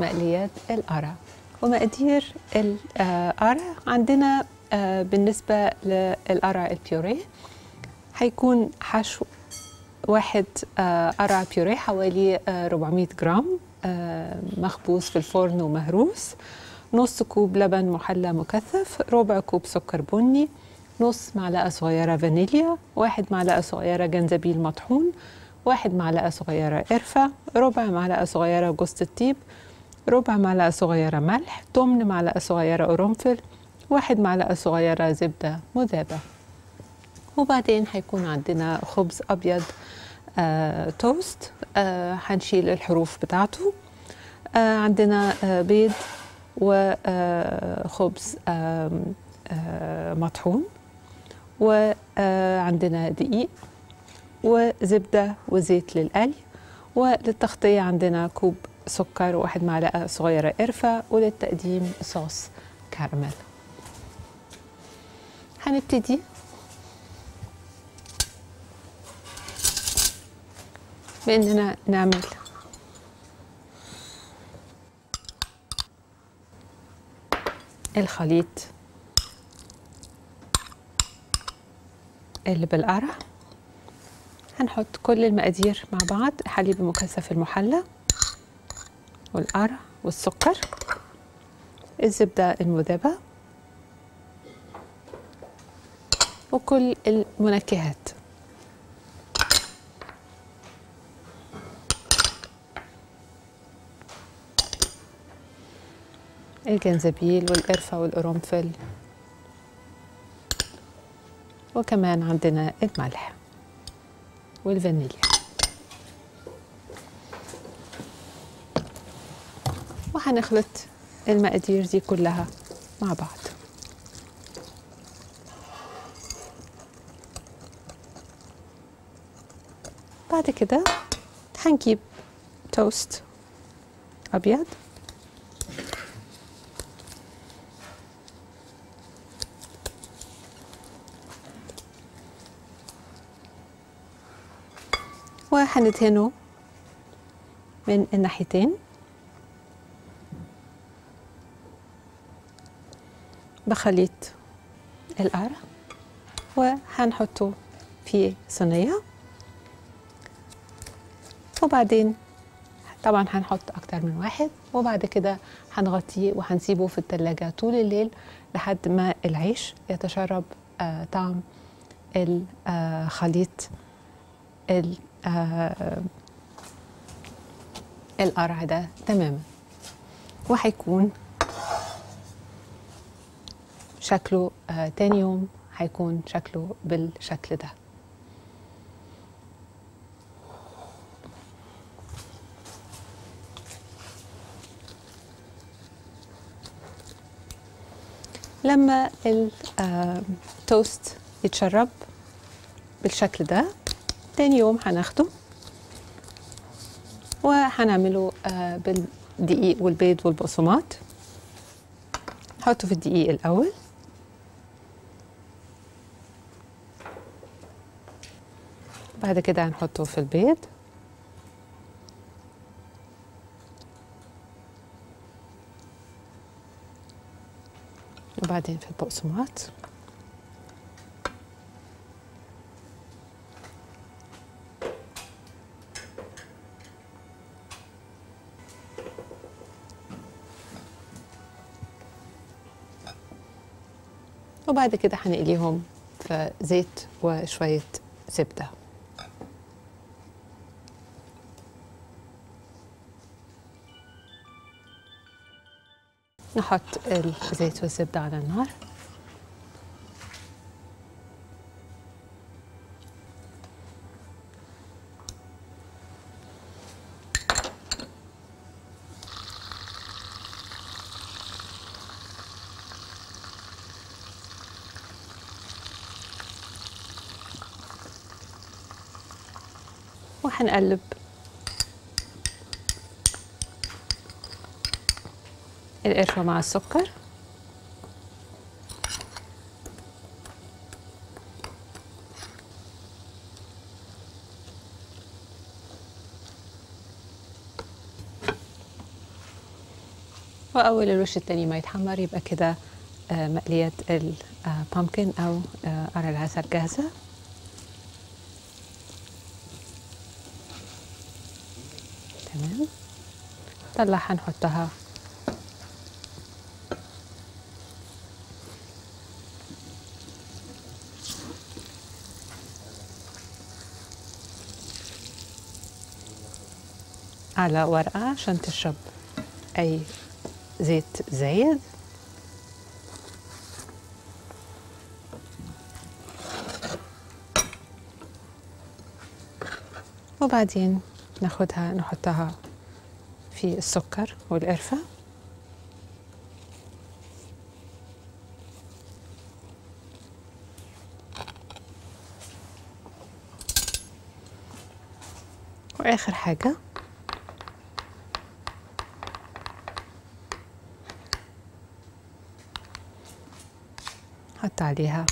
مقليات القرع. ومقادير القرع عندنا آه، بالنسبة للقرع البيوريه هيكون حشو واحد آه، قرع بيوريه حوالي آه، 400 جرام آه، مخبوز في الفرن ومهروس نص كوب لبن محلى مكثف ربع كوب سكر بني نص معلقة صغيرة فانيليا واحد معلقة صغيرة جنزبيل مطحون واحد معلقة صغيرة قرفة ربع معلقة صغيرة جوز الطيب ربع معلقة صغيرة ملح تمن معلقة صغيرة قرنفل واحد معلقة صغيرة زبدة مذابة. وبعدين هيكون عندنا خبز أبيض آه، توست آه، هنشيل الحروف بتاعته. آه، عندنا آه، بيض وخبز مطحون. وعندنا دقيق وزبدة وزيت للقلي. وللتغطية عندنا كوب سكر وواحد معلقة صغيرة قرفة وللتقديم صوص كراميل هنبتدي. بإننا نعمل. الخليط. اللي بالقرع. هنحط كل المقادير مع بعض. الحليب المكثف المحلى. والقرع والسكر. الزبدة المذابة. وكل المنكهات. الجنزبيل والقرفة والقرنفل. وكمان عندنا الملح والفانيليا. وهنخلط المقادير دي كلها مع بعض. بعد كده هنجيب توست أبيض. وهندهنه من الناحيتين. بخليط القرع وهنحطه في صينية. وبعدين طبعا هنحط أكتر من واحد وبعد كده هنغطيه وهنسيبه في التلاجة طول الليل لحد ما العيش يتشرب آه طعم الخليط ال- آه، القرع ده تماما. وهيكون شكله آه تاني يوم هيكون شكله بالشكل ده. لما التوست يتشرب بالشكل ده تاني يوم هناخده وهنعمله آه، بالدقيق والبيض والبقسماط. نحطه في الدقيق الأول. بعد كده هنحطه في البيض. وبعدين في البقسماط. وبعد كده هنقليهم في زيت وشوية زبدة. نحط الزيت والزبدة على النار. وهنقلب القرفة مع السكر. وأول الوش التاني ما يتحمر يبقى كده آه، مقليات البامكن أو آه، قرع العسل جاهزة. تمام. طلع هنحطها على ورقة عشان تشرب أي زيت زايد. وبعدين ناخدها نحطها في السكر والقرفة. وآخر حاجة حط عليها.